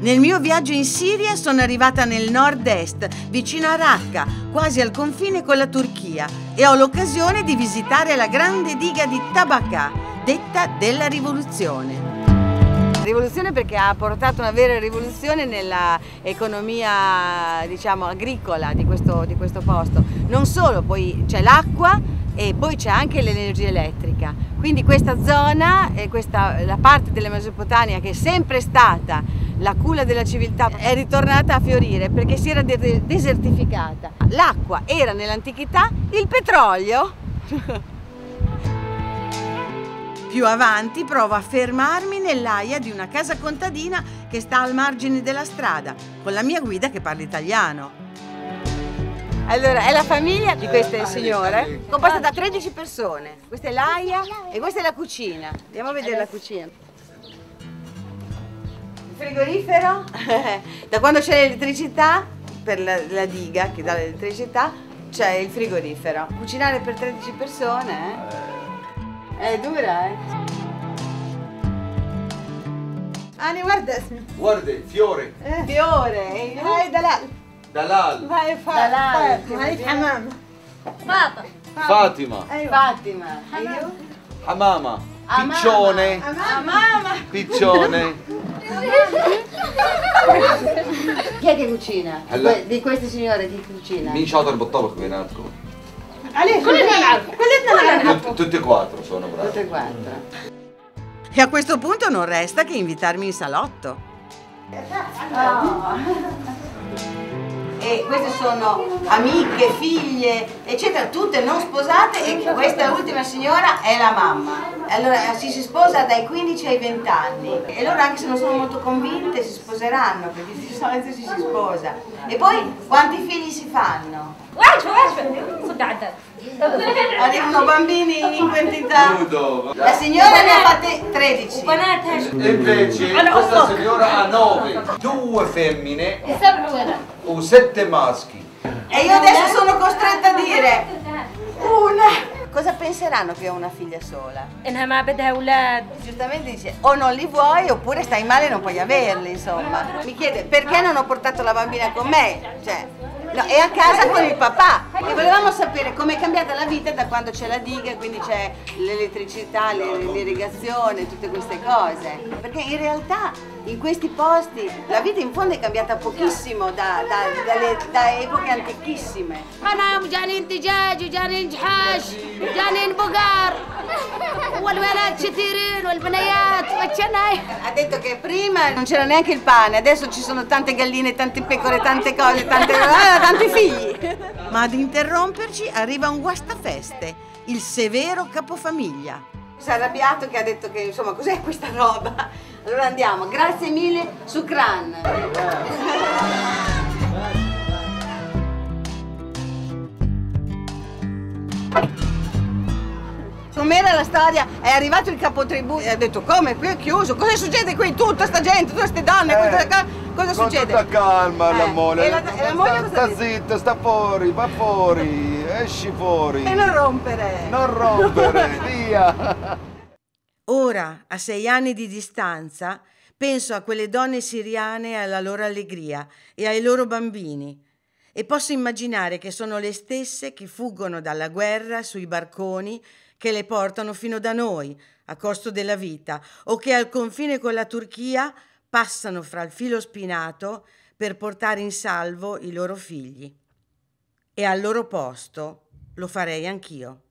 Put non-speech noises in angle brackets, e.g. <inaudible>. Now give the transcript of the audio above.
Nel mio viaggio in Siria sono arrivata nel nord-est, vicino a Raqqa, quasi al confine con la Turchia, e ho l'occasione di visitare la grande diga di Tabaka, detta della rivoluzione. Rivoluzione perché ha portato una vera rivoluzione nell'economia diciamo, agricola di questo, di questo posto. Non solo, poi c'è l'acqua e poi c'è anche l'energia elettrica. Quindi questa zona, questa, la parte della Mesopotamia che è sempre stata la culla della civiltà, è ritornata a fiorire perché si era desertificata. L'acqua era nell'antichità il petrolio. <laughs> Più avanti provo a fermarmi nell'aia di una casa contadina che sta al margine della strada, con la mia guida che parla italiano. Allora, è la famiglia di queste signore, composta da 13 persone. Questa è l'aia e questa è la cucina. Andiamo a vedere la cucina. Il frigorifero, <laughs> da quando c'è l'elettricità, per la, la, diga che dà l'elettricità, c'è il frigorifero. Cucinare per 13 persone, eh? È dura, eh? Ani, guarda. Guarda, fiore. Eh. Fiore. Vai Dalal. Dalal. Vai. Malik Hamam. Fatima. Fatima. Fatima. Hamama. Piccione. Amama. Piccione. <laughs> Chi è che cucina? Di queste signore chi cucina? مين شاطر بالطبخ بيناتكم؟ عليه كلنا نعرفه كلنا نعرفه Tutti e quattro sono bravi. Tutte e quattro. E a questo punto non resta che invitarmi in salotto. E queste sono amiche, figlie, eccetera, tutte non sposate e questa ultima signora è la mamma. Allora si, si sposa dai 15 ai 20 anni e loro anche se non sono molto convinte si sposeranno perché di solito ci si sposa. E poi quanti figli si fanno? Arrivano bambini in quantità. La signora ne ha fatte 13. Invece questa signora ha nove, due femmine o sette maschi. E io adesso sono costretta a dire una cosa penseranno che ho una figlia sola? Giustamente dice o non li vuoi oppure stai male e non puoi averli, insomma. Mi chiede perché non ho portato la bambina con me? Cioè, no, è a casa con il papà. E volevamo sapere com'è cambiata la vita da quando c'è la diga, quindi c'è l'elettricità, l'irrigazione, tutte queste cose. Perché in realtà in questi posti la vita in fondo è cambiata pochissimo da, da, dalle, da epoche antichissime. انا جانين دجاج وجانين جحاش وجانين بقر والولاد كثيرين والبنيات والجناي Ha detto che prima non c'era neanche il pane, adesso ci sono tante galline, tante pecore, tante cose, tante, ah, tanti figli. Ma ad interromperci arriva un guastafeste, il severo capofamiglia. Si è arrabbiato che ha detto che insomma cos'è questa roba? Allora andiamo, grazie mille, Sukran. Com'era la storia? È arrivato il capotribù e ha detto come? Qui è chiuso, cosa succede qui? Tutta sta gente, tutte queste donne, Eh, cosa, cosa Con succede? tutta calma la Eh, moglie. e la- e la moglie sta, cosa sta zitta, sta fuori, va fuori, esci fuori. E non rompere. Non rompere, via. Ora, a sei anni di distanza, penso a quelle donne siriane e alla loro allegria e ai loro bambini e posso immaginare che sono le stesse che fuggono dalla guerra sui barconi che le portano fino da noi a costo della vita o che al confine con la Turchia passano fra il filo spinato per portare in salvo i loro figli. E al loro posto lo farei anch'io.